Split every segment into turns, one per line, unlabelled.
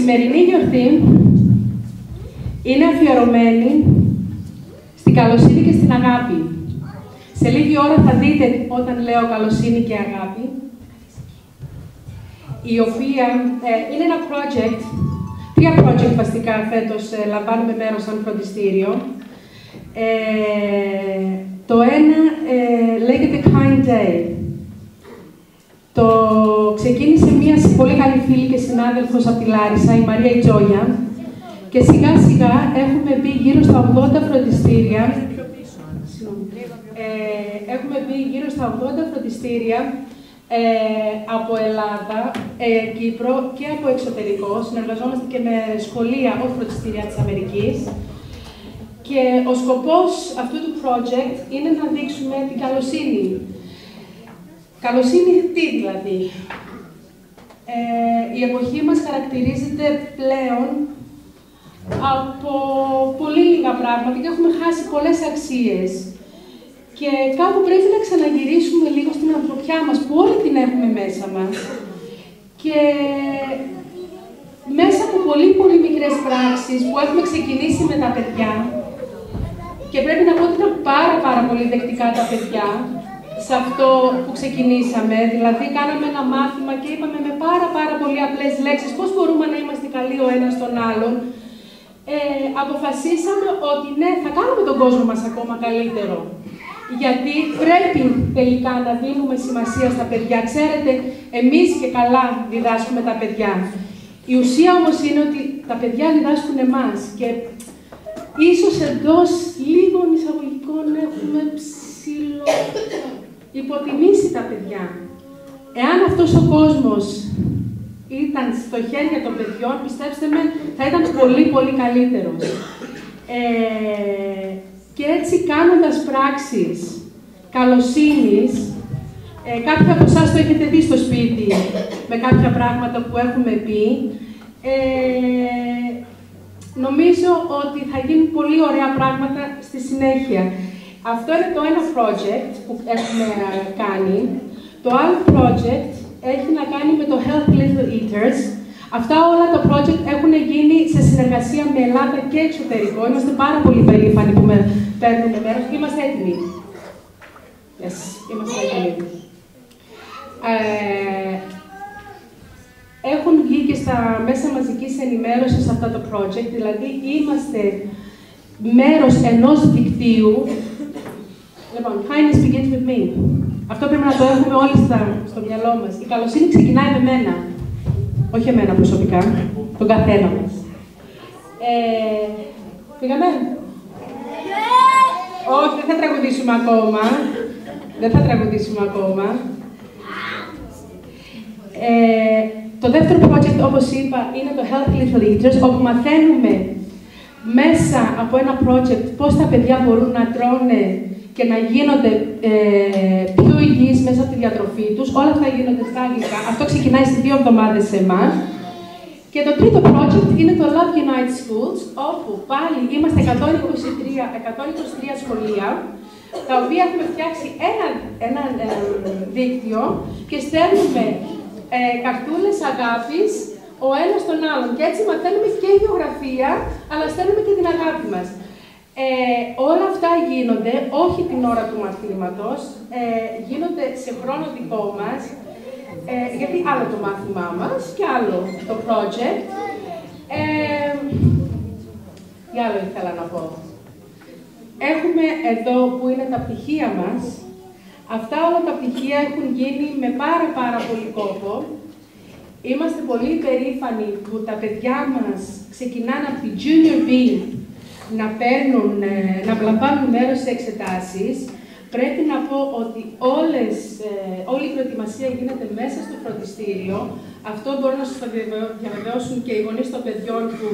σημερινή γιορτή είναι αφιερωμένη στην καλοσύνη και στην αγάπη. Σε λίγη ώρα θα δείτε όταν λέω καλοσύνη και αγάπη, η οποία ε, είναι ένα project, τρία project βασικά φέτος ε, λαμβάνουμε μέρος σαν φροντιστήριο. Ε, το ένα ε, λέγεται Kind Day. Το ξεκίνησε μια πολύ καλή φίλη και συνάδελφος από τη Λάρισα, η Μαρία Ιτζόγια, και σιγά σιγά έχουμε μπει γύρω στα 80 φροντιστήρια. Ε, έχουμε μπει γύρω στα 80 φροντιστήρια ε, από Ελλάδα, ε, Κύπρο και από εξωτερικό. Συνεργαζόμαστε και με σχολεία ως φροντιστήρια της Αμερικής. Και ο σκοπός αυτού του project είναι να δείξουμε την καλοσύνη. Καλοσύνη τι δηλαδή; Ε, η εποχή μας χαρακτηρίζεται πλέον από πολύ λίγα πράγματα και έχουμε χάσει πολλές αξίες. Και κάπου πρέπει να ξαναγυρίσουμε λίγο στην ανθρωπιά μας, που όλοι την έχουμε μέσα μας. Και μέσα από πολύ πολύ μικρές πράξεις που έχουμε ξεκινήσει με τα παιδιά, και πρέπει να πω ότι ήταν πάρα πάρα πολύ δεκτικά τα παιδιά σε αυτό που ξεκινήσαμε. Δηλαδή, κάναμε ένα μάθημα και είπαμε με πάρα πάρα πολύ απλές λέξεις πώς μπορούμε να είμαστε καλοί ο ένας τον άλλον. Ε, αποφασίσαμε ότι ναι, θα κάνουμε τον κόσμο μας ακόμα καλύτερο. Γιατί πρέπει τελικά να δίνουμε σημασία στα παιδιά. Ξέρετε, εμείς και καλά διδάσκουμε τα παιδιά. Η ουσία όμως είναι ότι τα παιδιά διδάσκουν εμάς και ίσως εντός λίγων εισαγωγικών έχουμε ψηλό υποτιμήσει τα παιδιά. Εάν αυτός ο κόσμος ήταν στο χέρια των παιδιών, πιστέψτε με, θα ήταν πολύ πολύ καλύτερος. Ε, και έτσι κάνοντας πράξεις καλοσύνης, ε, κάποιοι από εσάς το έχετε δει στο σπίτι με κάποια πράγματα που έχουμε πει, ε, νομίζω ότι θα γίνουν πολύ ωραία πράγματα στη συνέχεια. Αυτό είναι το ένα project που έχουμε κάνει. Το άλλο project έχει να κάνει με το Health Little Eaters. Αυτά όλα τα project έχουν γίνει σε συνεργασία με Ελλάδα και εξωτερικό. Είμαστε πάρα πολύ περήφανοι που με παίρνουμε μέρος και είμαστε έτοιμοι. Yes, είμαστε έτοιμοι. Ε, έχουν βγει και στα μέσα μαζικής ενημέρωσης αυτά το project, δηλαδή είμαστε μέρος ενός δικτύου. Λοιπόν, kindness begins with me. Αυτό πρέπει να το έχουμε όλοι στα, στο μυαλό μας. Η καλοσύνη ξεκινάει με μένα. Όχι εμένα προσωπικά, τον καθένα μας. Ε, πήγαμε; Όχι, δεν θα τραγουδήσουμε ακόμα. Δεν θα τραγουδήσουμε ακόμα. Ε, το δεύτερο project, όπως είπα, είναι το Health Little Eaters, όπου μαθαίνουμε μέσα από ένα project πώς τα παιδιά μπορούν να τρώνε και να γίνονται ε, πιο υγιείς μέσα από τη διατροφή τους. Όλα αυτά γίνονται στα αγγλικά. Αυτό ξεκινάει σε δύο εβδομάδες σε εμά. Και το τρίτο project είναι το Love United Schools, όπου πάλι είμαστε 123, 123 σχολεία, τα οποία έχουμε φτιάξει ένα, ένα ε, δίκτυο και στέλνουμε ε, καρτούλες αγάπης ο ένας τον άλλον. Και έτσι μαθαίνουμε και η γεωγραφία, αλλά στέλνουμε και την αγάπη μας. Ε, όλα αυτά γίνονται, όχι την ώρα του μαθήματος, ε, γίνονται σε χρόνο δικό μας, ε, γιατί άλλο το μάθημά μας και άλλο το project. Ε, τι άλλο ήθελα να πω. Έχουμε εδώ που είναι τα πτυχία μας, Αυτά όλα τα πτυχία έχουν γίνει με πάρα πάρα πολύ κόπο. Είμαστε πολύ περήφανοι που τα παιδιά μας ξεκινάνε από τη Junior B να παίρνουν, ε, να λαμβάνουν μέρος σε εξετάσεις. Πρέπει να πω ότι όλες, ε, όλη η προετοιμασία γίνεται μέσα στο φροντιστήριο. Αυτό μπορούν να σας το διαβεβαιώσουν και οι γονείς των παιδιών που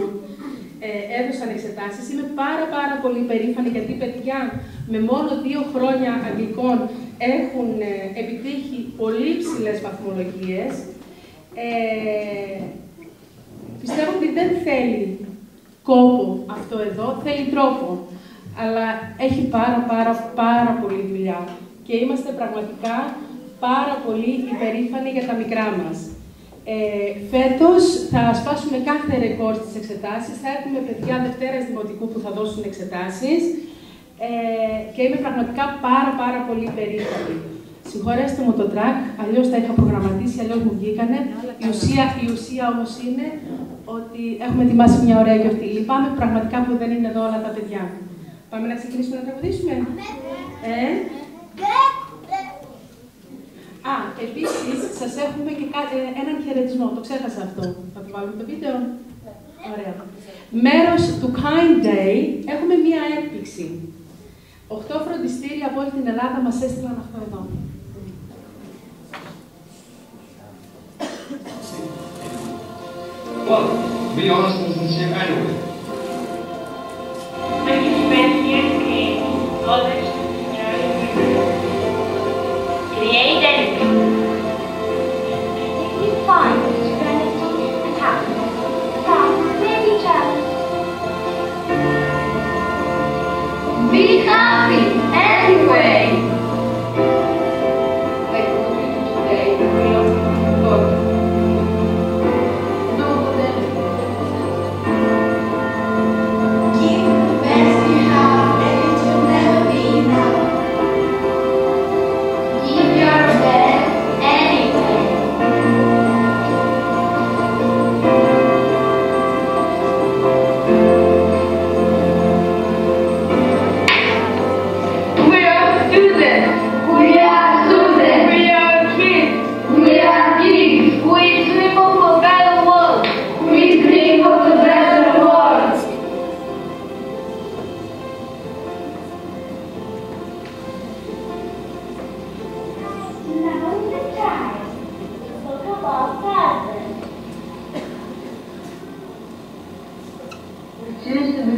ε, έδωσαν εξετάσεις. Είμαι πάρα πάρα πολύ περήφανη γιατί παιδιά με μόνο δύο χρόνια αγγλικών έχουν ε, επιτύχει πολύ ψηλές βαθμολογίες. Ε, πιστεύω ότι δεν θέλει κόπο αυτό εδώ, θέλει τρόπο. Αλλά έχει πάρα πάρα πάρα πολύ δουλειά. Και είμαστε πραγματικά πάρα πολύ υπερήφανοι για τα μικρά μας. Ε, φέτος θα σπάσουμε κάθε ρεκόρ στις εξετάσεις. Θα έχουμε παιδιά Δευτέρας Δημοτικού που θα δώσουν εξετάσεις. Ε, και είμαι πραγματικά πάρα πάρα πολύ περήφανη. Συγχωρέστε μου το τρακ, αλλιώς τα είχα προγραμματίσει, αλλιώς μου βγήκανε. Η ουσία, η ουσία όμως είναι ότι έχουμε ετοιμάσει μια ωραία γιορτή. Λυπάμαι πραγματικά που δεν είναι εδώ όλα τα παιδιά. Πάμε να ξεκινήσουμε να τραγουδήσουμε; Ε; Α, επίσης σας έχουμε και ε, έναν χαιρετισμό. Το ξέχασα αυτό. Θα το βάλουμε το βίντεο; Ωραία. Μέρος του Kind Day έχουμε μία έκπληξη. Οχτώ φροντιστήρια από όλη την Ελλάδα μας έστειλαν αυτό εδώ.
Well, be honest and sincere anyway.
When you spend years in college, create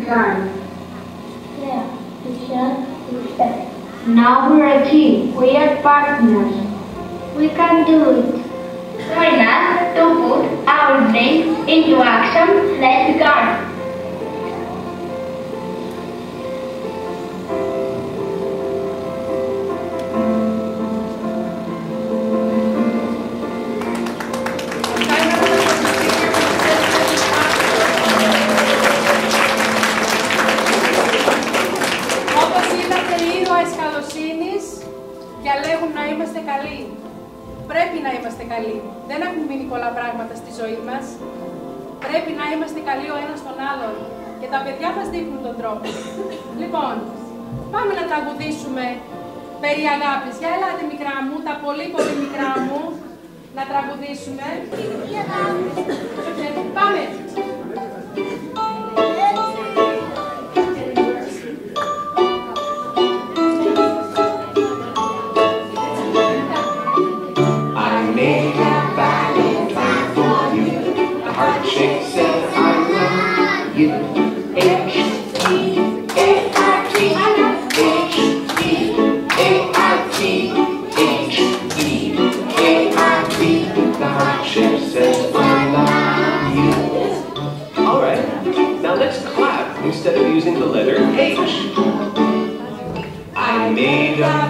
Yeah,
Now we're a team. We are partners.
We can do it.
Why not to put our brains into action let's go.
Καλοί. Πρέπει να είμαστε καλοί. Δεν έχουν μείνει πολλά πράγματα στη ζωή μας. Πρέπει να είμαστε καλοί ο ένας τον άλλον. Και τα παιδιά μας δείχνουν τον τρόπο. Λοιπόν, πάμε να τραγουδήσουμε περί αγάπης. Για ελάτε μικρά μου, τα πολύ πολύ μικρά μου, να τραγουδήσουμε. Ε, Πάμε.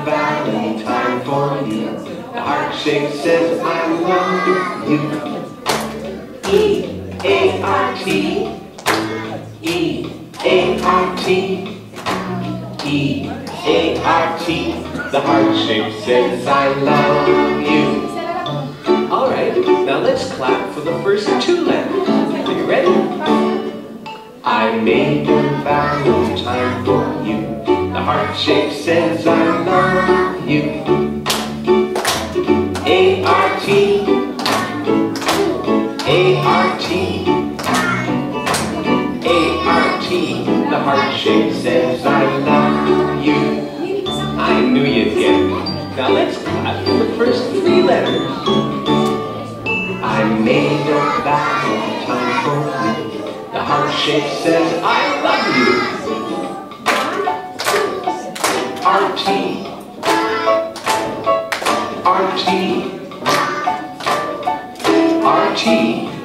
Valentine for you. The heart shape says I love you. E A R T E A R T E A R T. The heart shape says I love you.
All right, now let's clap
for the
first two letters. Are you ready?
I made a Valentine for you. The heart shape says I love you. A R T A R T A R T. The heart shape says I love you.
I knew you'd get it. Now let's clap for the first three letters.
I made a Valentine for you. The heart shape says I love you.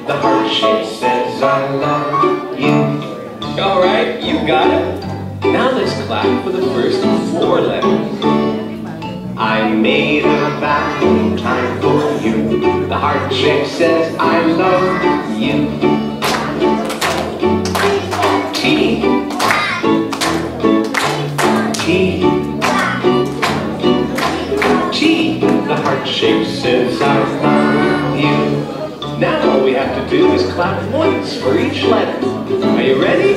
The heart shape says I love you.
Alright, you got it. Now let's clap for the first four letters.
I made a valentine for you. The heart
shape says I love you. for each letter. Are you ready?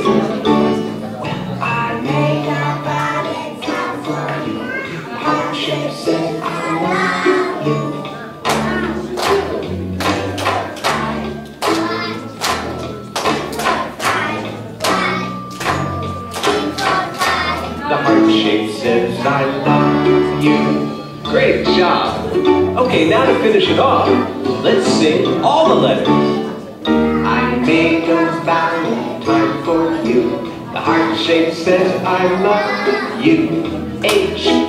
I made a for you. The heart shape says I love you. Great job. Okay, now to finish it off, let's sing all the letters. heart shape says I love you. H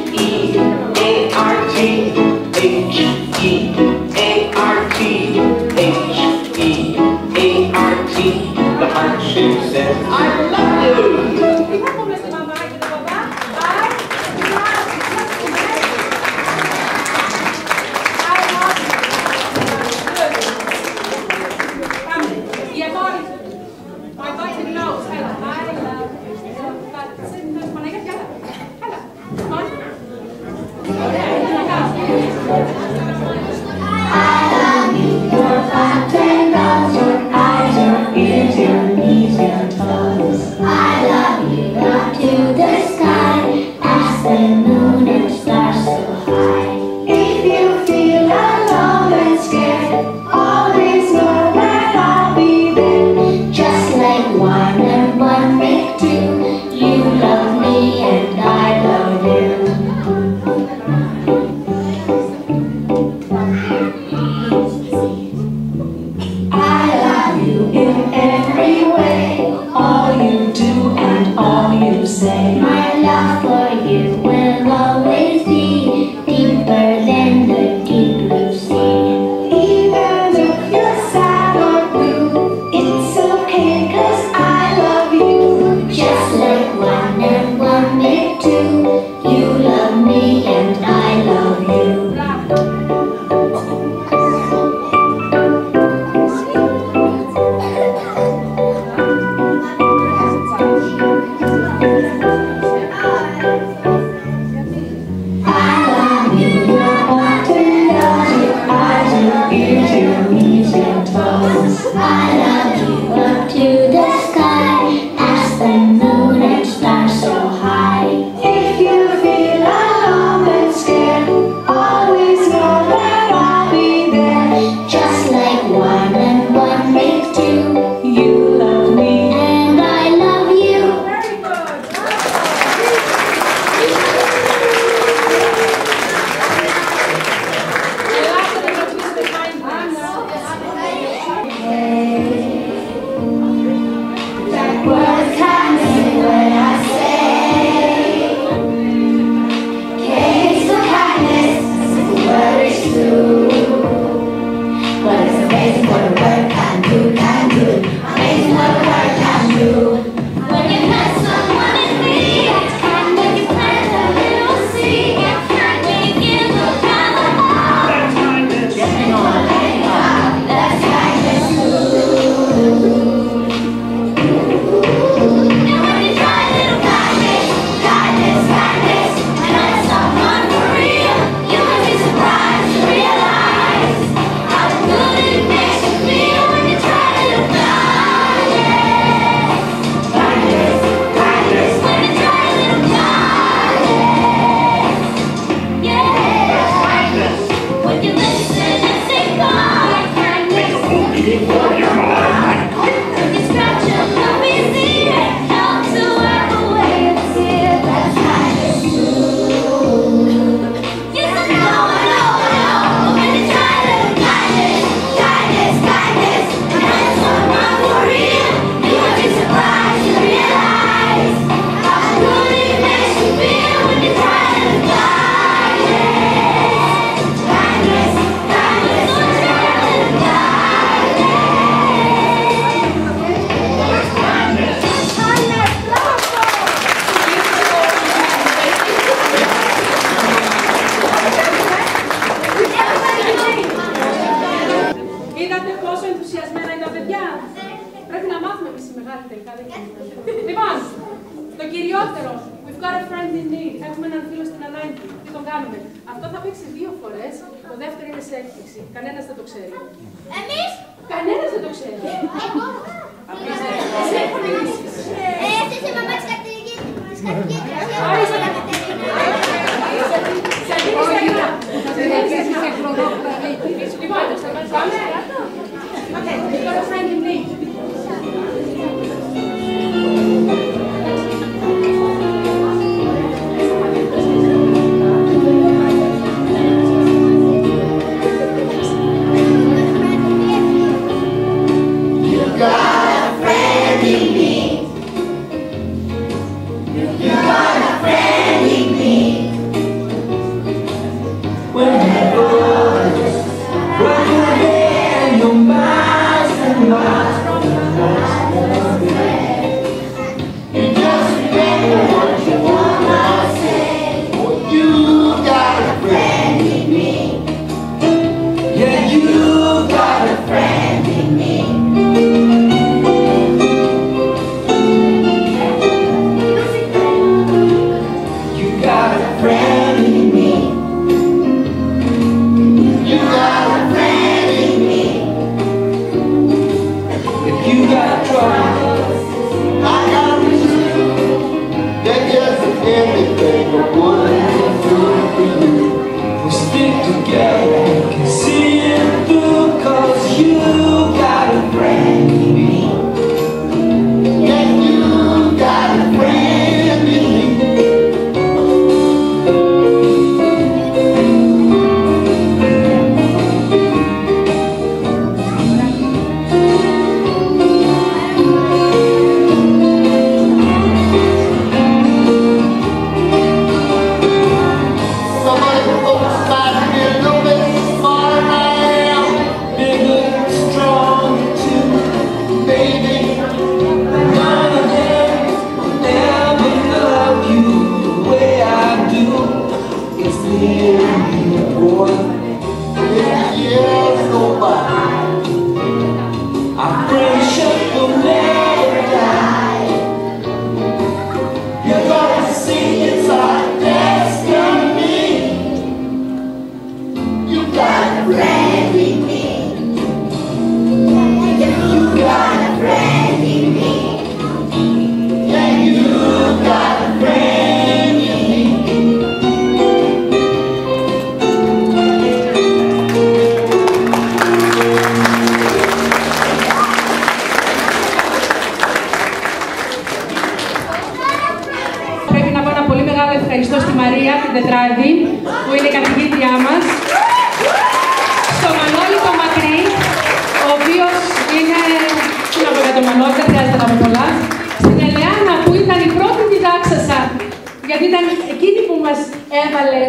έβαλε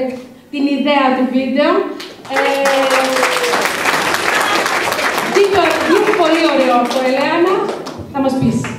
την ιδέα του βίντεο. Ε, τι πολύ ωραίο το Ελένα, θα μας πεις.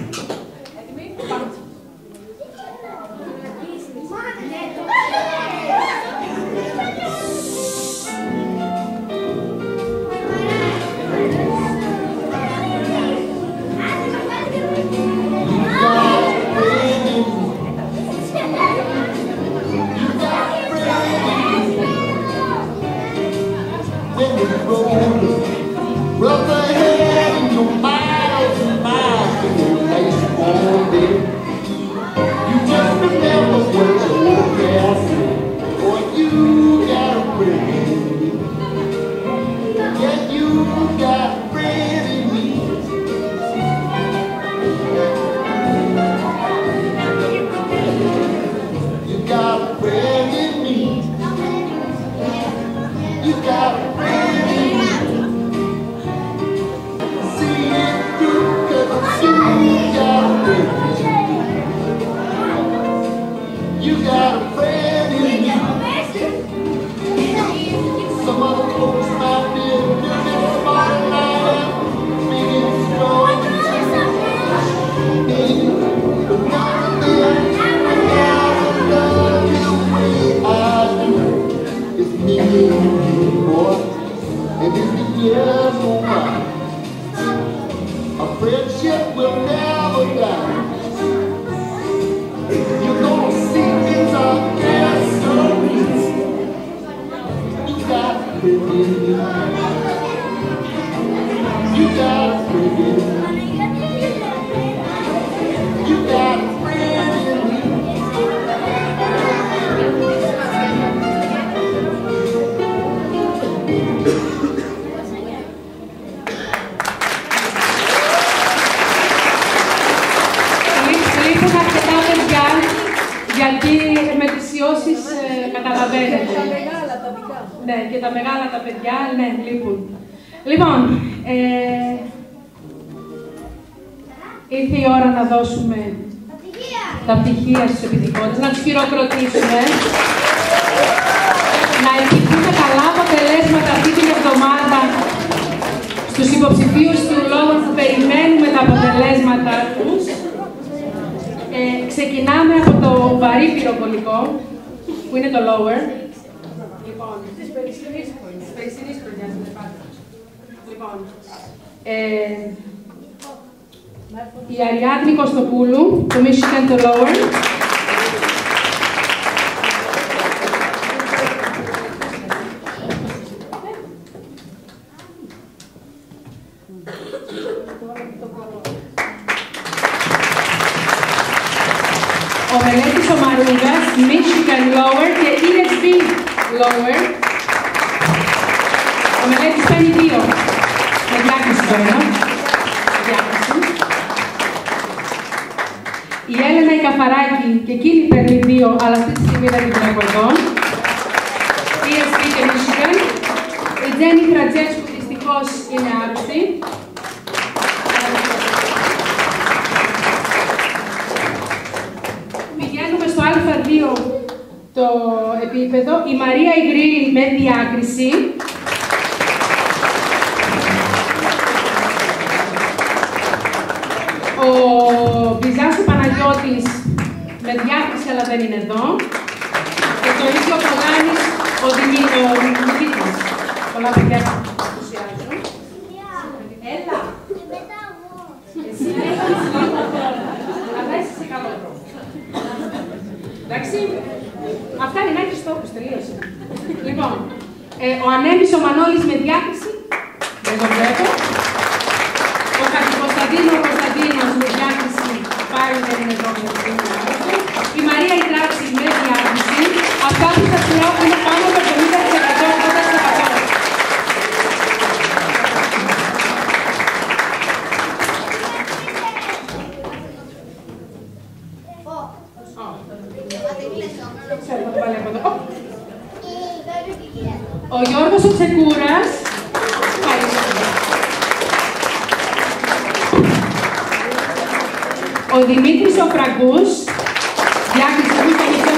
Δώσουμε τα πτυχία στους επιτυχώντες, να τους χειροκροτήσουμε, να ευχηθούμε καλά αποτελέσματα αυτή την εβδομάδα στους υποψηφίους του λόγου που περιμένουμε τα αποτελέσματα τους. Ε, ξεκινάμε από το βαρύ πυροβολικό, που είναι το lower. Λοιπόν, της περσινής χρονιάς, Λοιπόν, ε, η Αριάδνη Κωστοπούλου, το Michigan το Lower. Ο Μελέτης ο Μαρούγας, Michigan Lower και ESB Lower. Η Έλενα η Καφαράκη και εκείνη παίρνει δύο, αλλά αυτή τη στιγμή δεν την βλέπω εδώ. ESB και Michigan. Η Τζέννη Κρατζέσκου δυστυχώς είναι άρρωστη. Πηγαίνουμε στο Α2 το επίπεδο. Η Μαρία Ιγρήλη με διάκριση. Είναι εδώ. Και το ίδιο ο Πογάνης ο Δημήτρης. Πολλά παιδιά ενθουσιάζουν. Έλα. Εσύ έχεις λίγο χρόνο. Αλλά είσαι σε καλό χρόνο. Εντάξει. Αυτά είναι να έχεις στόχους, τελείωσε. Λοιπόν, ε, ο Ανέμης ο Μανώλης με διάκριση. Δεν τον βλέπω. Ο Χατζικοσταντίνο ο Κωνσταντίνος με διάκριση. Πάλι δεν είναι εδώ με την Η Μαρία Ιτράξη με διάκριση. Αυτά που σας λέω είναι πάνω από 50% 80%. Ξέρω, θα το βάλει από εδώ. Ω. Ο Γιώργος ο Τσεκούρας. Ευχαριστώ. Ο Δημήτρης ο Φραγκούς. Διάκριση μου και μισό.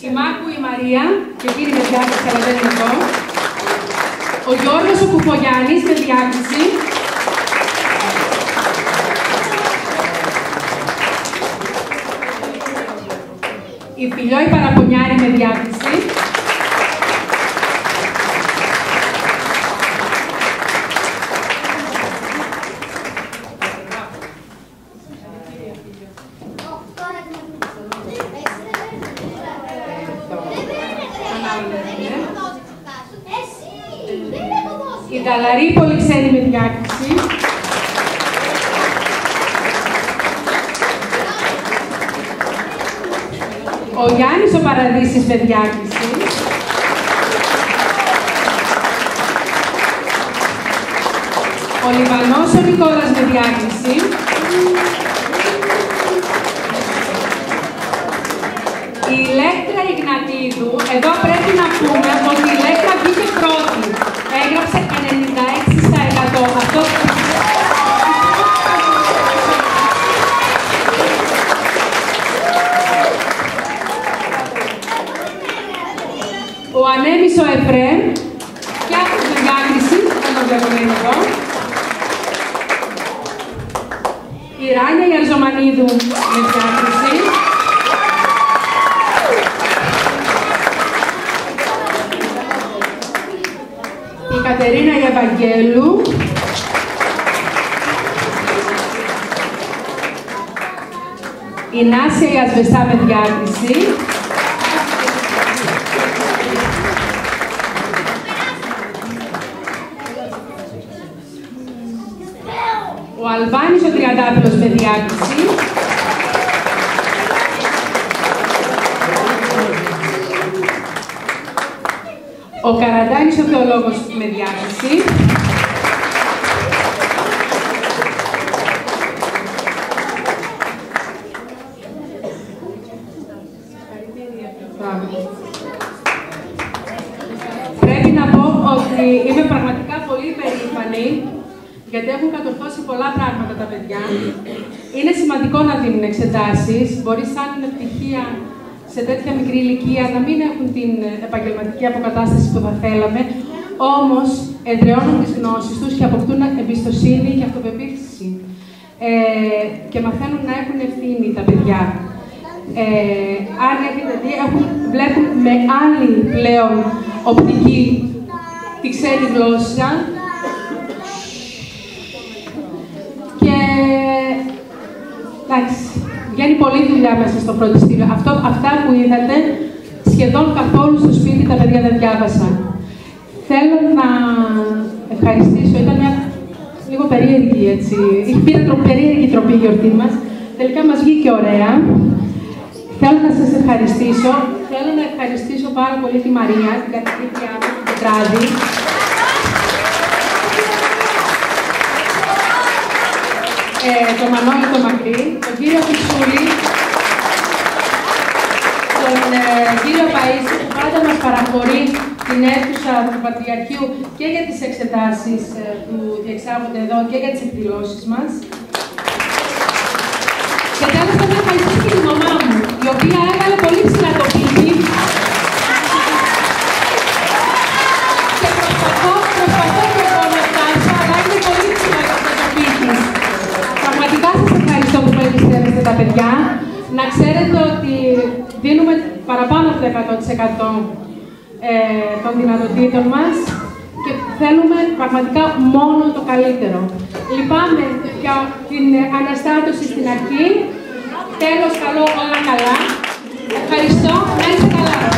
Η Μάκου η Μαρία, και εκείνη με διάκριση, αλλά δεν είναι εδώ. Ο Γιώργος ο Κουφογιάννης με διάκριση. Η Φιλιό η Παραπονιάρη με διάκριση. Ο Παραδείσης με διάκριση. Ο Λιβανός ο Νικόλας με διάκριση. Η Ηλέκτρα Ιγνατίδου, εδώ πρέπει να πούμε ότι η Ηλέκτρα βγήκε πρώτη. Έγραψε 96%. Ο Εφρέμ και από την διάκριση, δεν τον βλέπω να είναι εδώ; Η Ράνια η Αρζομανίδου με διάκριση. Η Κατερίνα η Ευαγγέλου. Η Νάσια η Ασβεστά με διάκριση. Ο Αλβάνης ο Τριαντάφυλλος με διάκριση. Ο Καραντάνης ο Θεολόγος με διάκριση. Σημαντικό να δίνουν εξετάσεις. Μπορεί σαν πτυχία σε τέτοια μικρή ηλικία να μην έχουν την επαγγελματική αποκατάσταση που θα θέλαμε, όμως εδραιώνουν τις γνώσεις τους και αποκτούν εμπιστοσύνη και αυτοπεποίθηση. Ε, και μαθαίνουν να έχουν ευθύνη τα παιδιά. Ε, αν έχετε δει, έχουν, βλέπουν με άλλη πλέον οπτική τη ξένη γλώσσα εντάξει, βγαίνει πολλή δουλειά μέσα στο φροντιστήριο. Αυτό, αυτά που είδατε, σχεδόν καθόλου στο σπίτι τα παιδιά δεν διάβασαν. Θέλω να ευχαριστήσω, ήταν μια λίγο περίεργη έτσι, πήρε τρο, περίεργη τροπή η γιορτή μας. Τελικά μας βγήκε ωραία. Θέλω να σας ευχαριστήσω. Θέλω να ευχαριστήσω πάρα πολύ τη Μαρία, την καθηγήτριά μου, την Πετράδη. Ε, τον Μανώλη τον Μακρύ, τον κύριο Φιξούλη, τον ε, κύριο Παΐση που πάντα μας παραχωρεί την αίθουσα του Πατριαρχείου και για τις εξετάσεις ε, που διεξάγονται εδώ και για τις εκδηλώσεις μας. Και τέλος θα ευχαριστήσω και τη μαμά μου, η οποία έβαλε παιδιά. Να ξέρετε ότι δίνουμε παραπάνω από το 100% ε, των δυνατοτήτων μας και θέλουμε πραγματικά μόνο το καλύτερο. Λυπάμαι για την αναστάτωση στην αρχή. Τέλος καλό, όλα καλά. Ευχαριστώ. Να είστε καλά.